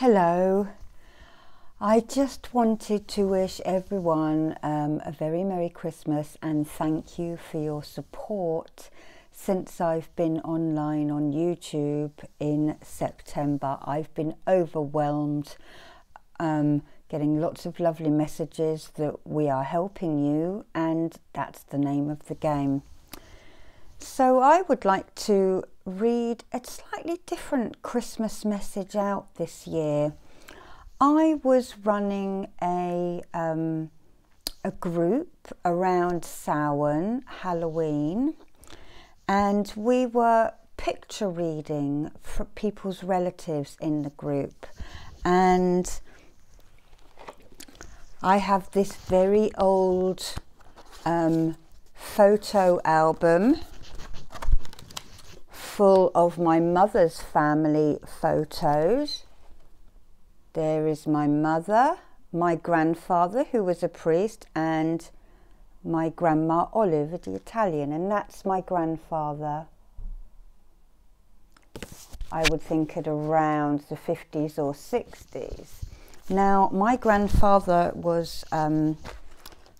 Hello. I just wanted to wish everyone um, a very Merry Christmas and thank you for your support since I've been online on YouTube in September. I've been overwhelmed, um, getting lots of lovely messages that we are helping you, and that's the name of the game. So, I would like to read a slightly different Christmas message out this year. I was running a um, a group around Samhain, Halloween, and we were picture reading for people's relatives in the group. And I have this very old um, photo album full of my mother's family photos. There is my mother, my grandfather, who was a priest, and my grandma Olive, the Italian, and that's my grandfather. I would think at around the 50s or 60s. Now, my grandfather was um,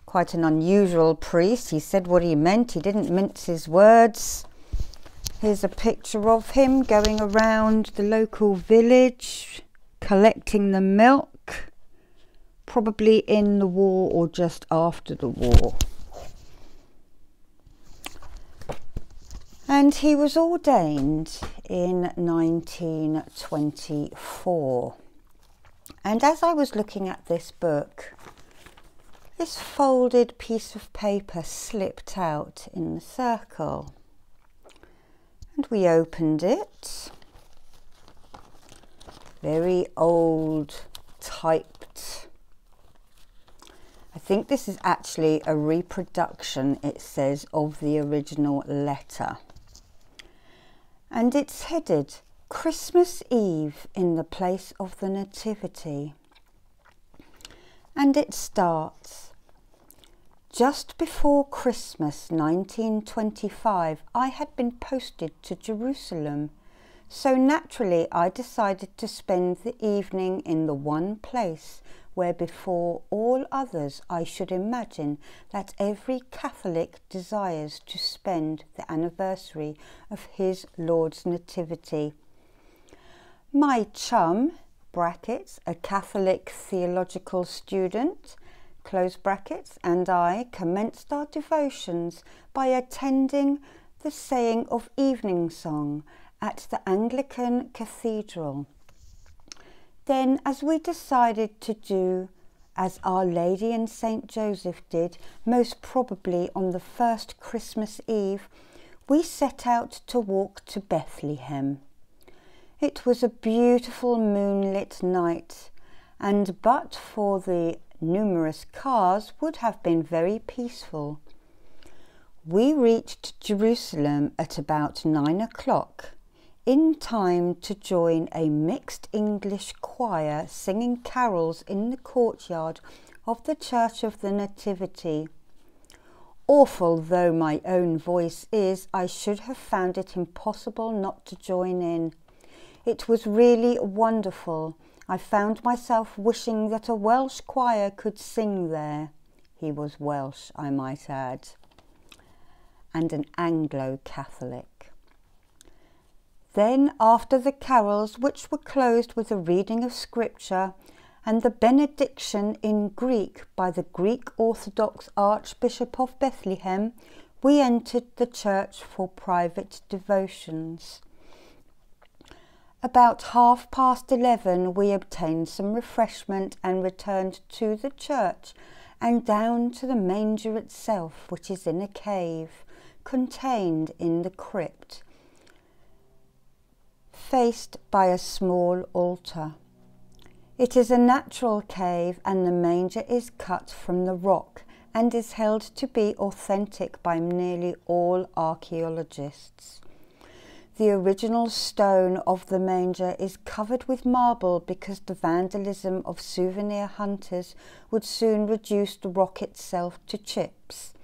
quite an unusual priest. He said what he meant, he didn't mince his words. Here's a picture of him going around the local village collecting the milk, probably in the war or just after the war. And he was ordained in 1924. And as I was looking at this book, this folded piece of paper slipped out in the circle and we opened it. Very old, typed. I think this is actually a reproduction, it says, of the original letter. And it's headed Christmas Eve in the place of the Nativity. And it starts just before Christmas 1925, I had been posted to Jerusalem, so naturally I decided to spend the evening in the one place where before all others I should imagine that every Catholic desires to spend the anniversary of his Lord's Nativity. My chum, brackets, a Catholic theological student, close brackets, and I commenced our devotions by attending the saying of evening song at the Anglican Cathedral. Then, as we decided to do as Our Lady and St. Joseph did, most probably on the first Christmas Eve, we set out to walk to Bethlehem. It was a beautiful moonlit night, and but for the numerous cars would have been very peaceful. We reached Jerusalem at about nine o'clock, in time to join a mixed English choir singing carols in the courtyard of the Church of the Nativity. Awful though my own voice is, I should have found it impossible not to join in. It was really wonderful I found myself wishing that a Welsh choir could sing there. He was Welsh, I might add, and an Anglo Catholic. Then, after the carols, which were closed with a reading of Scripture and the benediction in Greek by the Greek Orthodox Archbishop of Bethlehem, we entered the church for private devotions. About half past eleven, we obtained some refreshment and returned to the church and down to the manger itself, which is in a cave contained in the crypt, faced by a small altar. It is a natural cave, and the manger is cut from the rock and is held to be authentic by nearly all archaeologists. The original stone of the manger is covered with marble because the vandalism of souvenir hunters would soon reduce the rock itself to chips.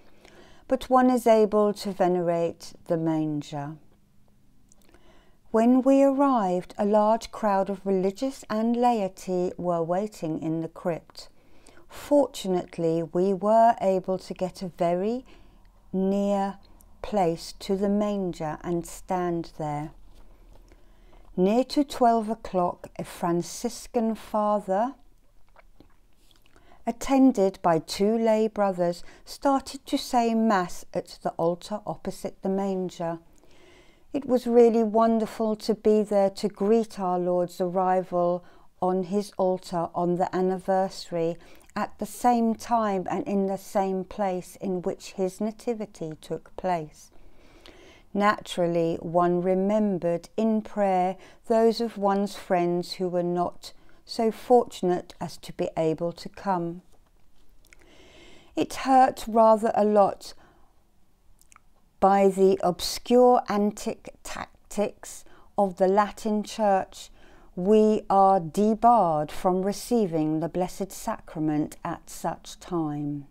But one is able to venerate the manger. When we arrived, a large crowd of religious and laity were waiting in the crypt. Fortunately, we were able to get a very near place to the manger and stand there. Near to 12 o'clock, a Franciscan father, attended by two lay brothers, started to say Mass at the altar opposite the manger. It was really wonderful to be there to greet our Lord's arrival on his altar on the anniversary at the same time and in the same place in which his nativity took place. Naturally, one remembered in prayer those of one's friends who were not so fortunate as to be able to come. It hurt rather a lot by the obscure antic tactics of the Latin Church. We are debarred from receiving the Blessed Sacrament at such time.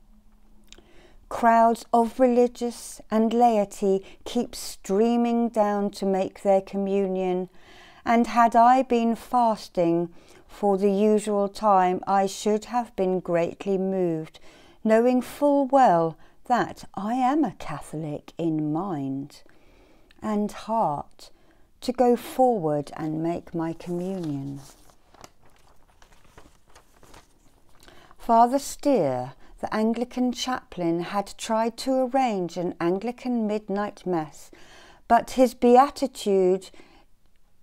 Crowds of religious and laity keep streaming down to make their communion, and had I been fasting for the usual time, I should have been greatly moved, knowing full well that I am a Catholic in mind and heart to go forward and make my communion. Father Steer the Anglican chaplain had tried to arrange an Anglican midnight mass, but his Beatitude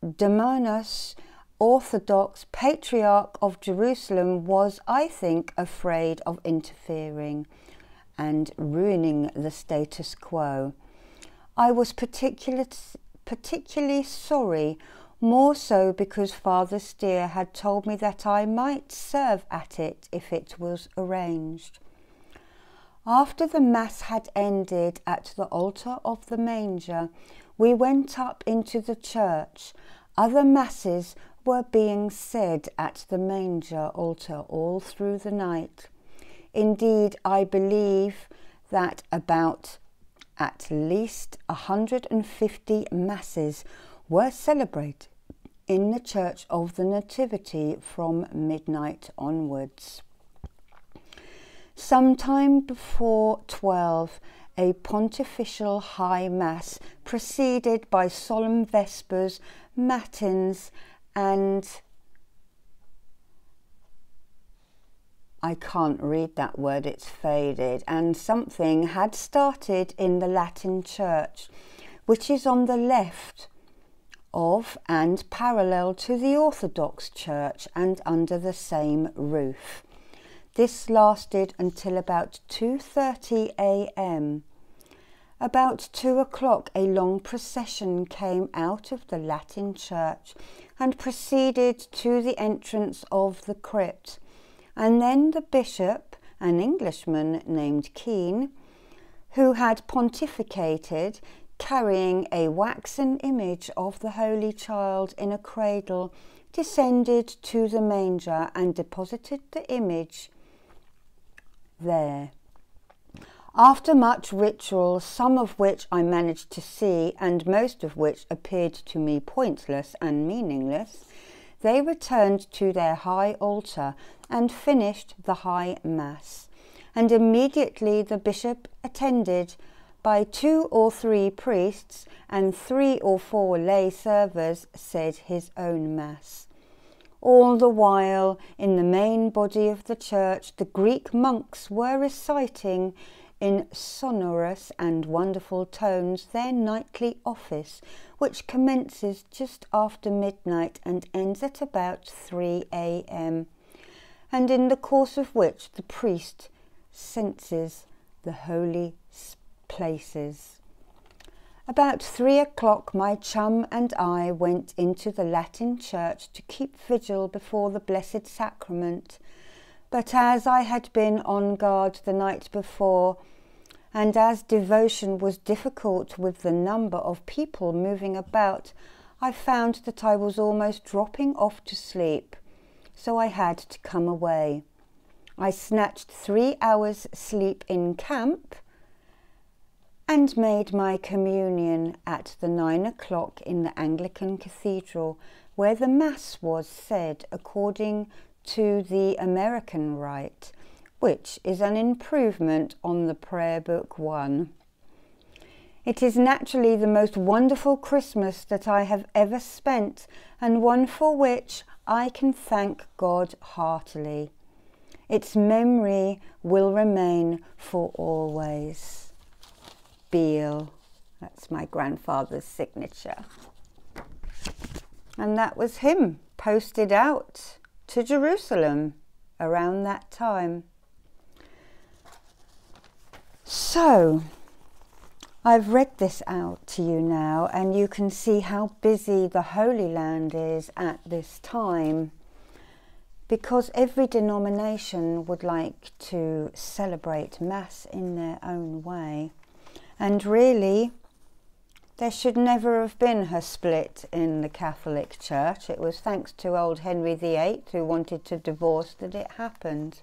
Damianos Orthodox Patriarch of Jerusalem was, I think, afraid of interfering and ruining the status quo. I was particular, particularly sorry, more so because Father Steer had told me that I might serve at it if it was arranged. After the Mass had ended at the altar of the manger, we went up into the church. Other Masses were being said at the manger altar all through the night. Indeed, I believe that about at least 150 Masses were celebrated in the Church of the Nativity from midnight onwards. Sometime before 12, a pontifical high mass preceded by solemn vespers, matins, and I can't read that word, it's faded, and something had started in the Latin Church, which is on the left of and parallel to the Orthodox Church and under the same roof. This lasted until about 2:30 a.m. About two o'clock, a long procession came out of the Latin church and proceeded to the entrance of the crypt. And then the bishop, an Englishman named Keene, who had pontificated, carrying a waxen image of the Holy Child in a cradle, descended to the manger and deposited the image there. After much ritual, some of which I managed to see and most of which appeared to me pointless and meaningless, they returned to their high altar and finished the high mass. And immediately the bishop attended by two or three priests and three or four lay servers said his own mass. All the while, in the main body of the church, the Greek monks were reciting in sonorous and wonderful tones their nightly office, which commences just after midnight and ends at about 3 a.m., and in the course of which the priest censes the holy places. About three o'clock, my chum and I went into the Latin church to keep vigil before the Blessed Sacrament. But as I had been on guard the night before, and as devotion was difficult with the number of people moving about, I found that I was almost dropping off to sleep, so I had to come away. I snatched three hours' sleep in camp and made my communion at the nine o'clock in the Anglican Cathedral, where the Mass was said according to the American rite, which is an improvement on the Prayer Book 1. It is naturally the most wonderful Christmas that I have ever spent, and one for which I can thank God heartily. Its memory will remain for always. Beale, that's my grandfather's signature. And that was him posted out to Jerusalem around that time. So, I've read this out to you now, and you can see how busy the Holy Land is at this time because every denomination would like to celebrate Mass in their own way. And really, there should never have been a split in the Catholic Church. It was thanks to old Henry VIII, who wanted to divorce, that it happened.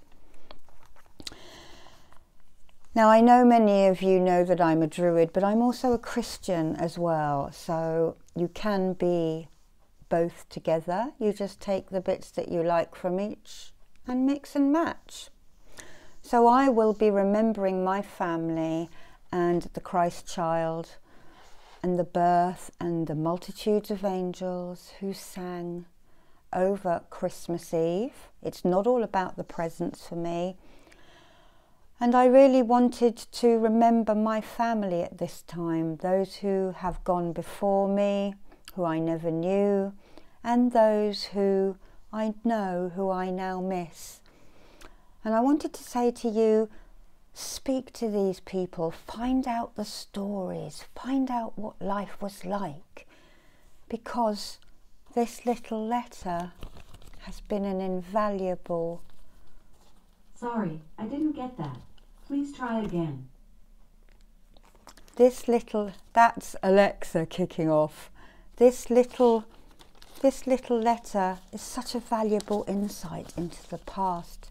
Now, I know many of you know that I'm a Druid, but I'm also a Christian as well. So you can be both together. You just take the bits that you like from each and mix and match. So I will be remembering my family and the Christ child and the birth and the multitudes of angels who sang over Christmas Eve. It's not all about the presents for me. And I really wanted to remember my family at this time, those who have gone before me, who I never knew, and those who I know, who I now miss. And I wanted to say to you, speak to these people, find out the stories, find out what life was like, because this little letter has been an invaluable. Sorry, I didn't get that. Please try again. This little, that's Alexa kicking off. This little, this little letter is such a valuable insight into the past.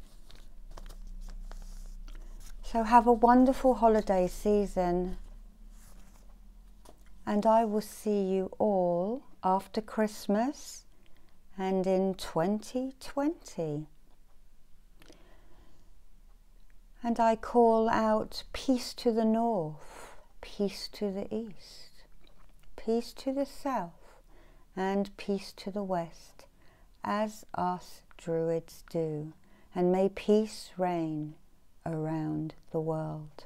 So have a wonderful holiday season. And I will see you all after Christmas and in 2020 and I call out peace to the north, peace to the east, peace to the south, and peace to the west, as us Druids do, and may peace reign around the world.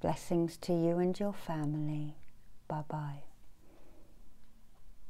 Blessings to you and your family. Bye bye.